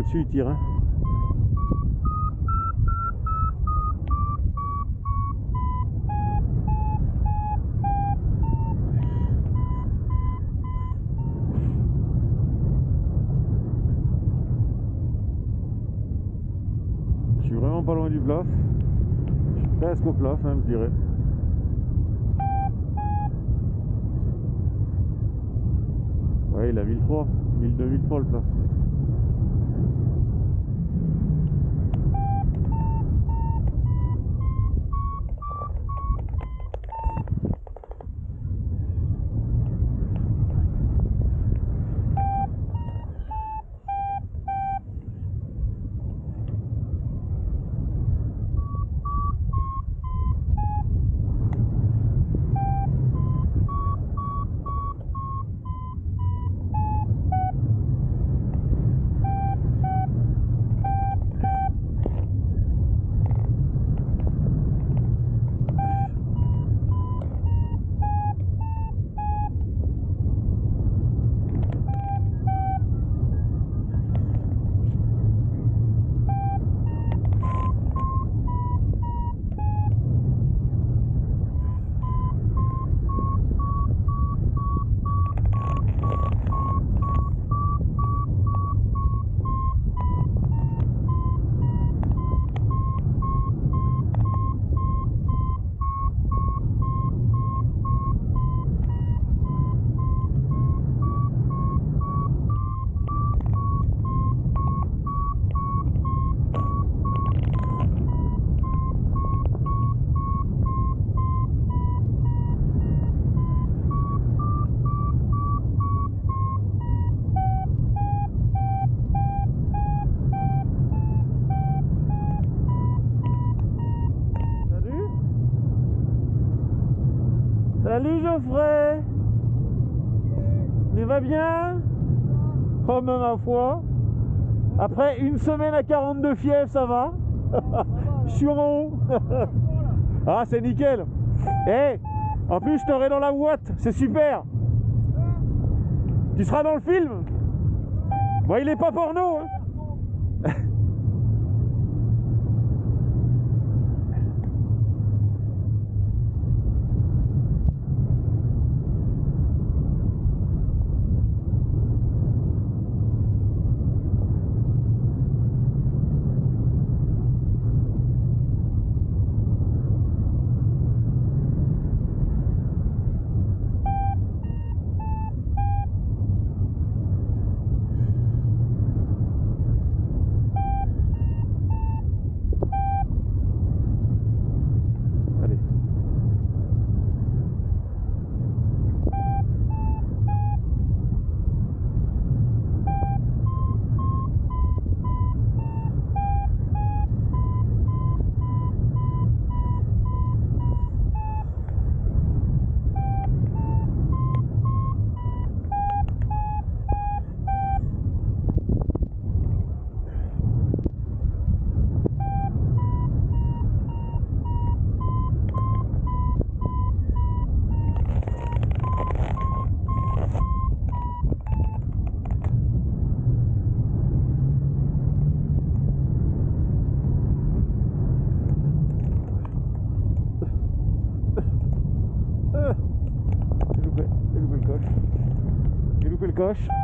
au-dessus, il tire. hein. Je suis vraiment pas loin du bluff. Je suis presque au bluff, hein, je dirais. Ouais, il a 1003, 1002, 1003 le bluff. Salut Geoffrey. Tu vas bien? Oh mais ma foi. Après une semaine à 42 fièvres, ça va? Je suis en haut. Ah c'est nickel. Eh En plus je t'aurai dans la boîte, c'est super. Tu seras dans le film? Bon il est pas porno hein Göş.